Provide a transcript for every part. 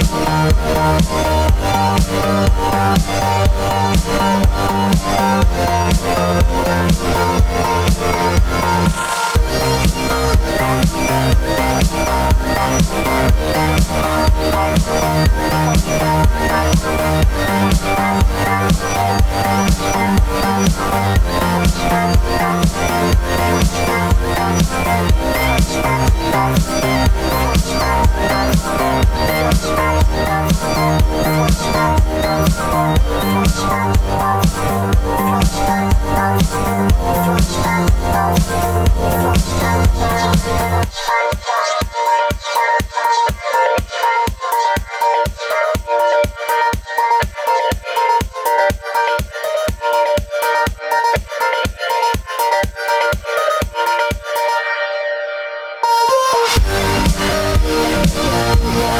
Thank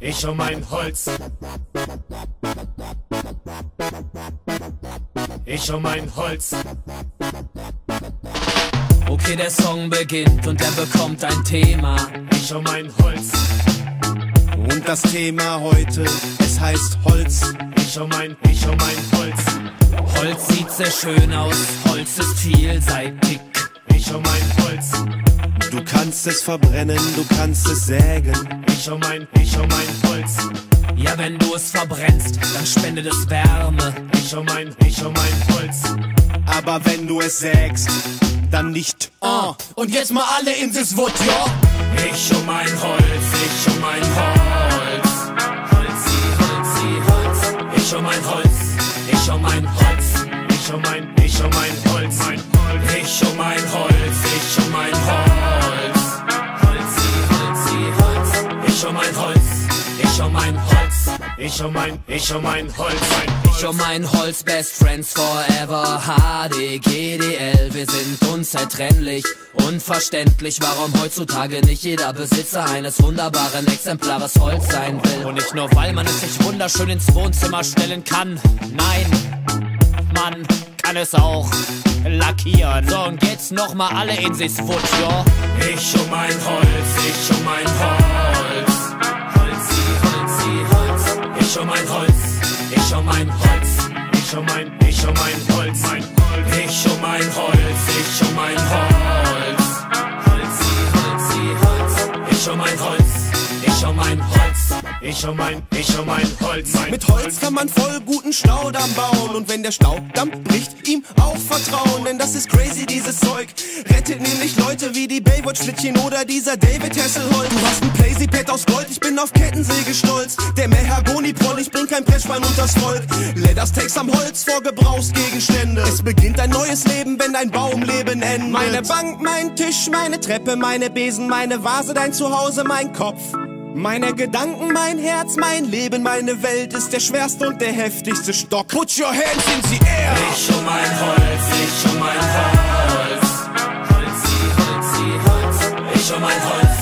Ich um mein Holz. Ich um mein Holz. Okay, der Song beginnt und er bekommt ein Thema. Ich um mein Holz. Und das Thema heute, es heißt Holz. Ich um mein, ich um mein Holz. Holz sieht sehr schön aus, Holz ist vielseitig. Ich um mein Holz. Du kannst es verbrennen, du kannst es sägen. Ich um mein, ich um mein Holz. Ja, wenn du es verbrennst, dann spendet es Wärme. Ich um mein, ich um mein Holz. Aber wenn du es sägst, dann nicht. Ah, und jetzt mal alle in this Wood, ja? Ich um mein Holz, ich um mein Holz. Ich um mein Holz. Ich um mein, ich um mein Holz. Mein Holz. Ich um mein Holz, ich um mein Holz. Holzi, Holzi, Holz. Ich um mein Holz, ich um mein Holz. Ich um mein, ich um mein Holz. Mein Holz. Ich um mein Holz, Best Friends Forever, HDGDL, wir sind unzertrennlich. Unverständlich, warum heutzutage nicht jeder Besitzer eines wunderbaren Exemplares Holz sein will. Und nicht nur, weil man es sich wunderschön ins Wohnzimmer stellen kann. Nein, man kann es auch lackieren. So, und jetzt nochmal alle in sich's ja? Ich um mein Holz, ich um mein Holz. Ich um mein Holz. Ich um mein, ich um mein Holz. Mein Holz. Ich um mein Holz, ich um mein Holz. Ich um mein, ich um mein Holz. Mein Mit Holz kann man voll guten Staudamm bauen. Und wenn der Staudamm bricht, ihm auch vertrauen. Denn das ist crazy, dieses Zeug. Rettet nämlich Leute wie die Baywatch-Schlittchen oder dieser David Hasselholt. Du hast ein Playsy-Pad aus Gold, ich bin auf Kettensäge stolz. Der Mahagoni-Proll, ich bring kein Pressspann unters Volk. Leathersteaks am Holz vor Gebrauchsgegenstände. Es beginnt ein neues Leben, wenn dein Baumleben endet. Meine Bank, mein Tisch, meine Treppe, meine Besen, meine Vase, dein Zuhause, mein Kopf. Meine Gedanken, mein Herz, mein Leben, meine Welt ist der schwerste und der heftigste Stock. Put your hands in the air! Ich um mein Holz, ich um mein Holz. Holzi, Holzi, Holz. Ich um mein Holz,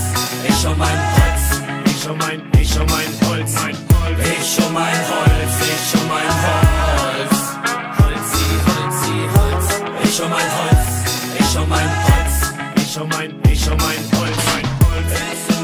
ich um mein Holz. Ich um mein, ich um mein Holz. Mein Holz. Ich um mein Holz, ich um mein Holz. Holzi, Holzi, Holz. Ich um mein Holz, ich um mein Holz. Ich um mein, ich um mein Holz. Mein Holz.